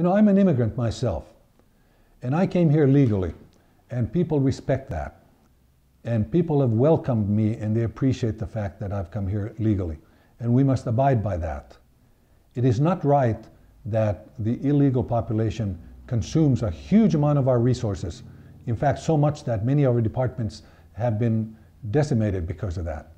You know, I'm an immigrant myself, and I came here legally, and people respect that. And people have welcomed me, and they appreciate the fact that I've come here legally. And we must abide by that. It is not right that the illegal population consumes a huge amount of our resources. In fact, so much that many of our departments have been decimated because of that.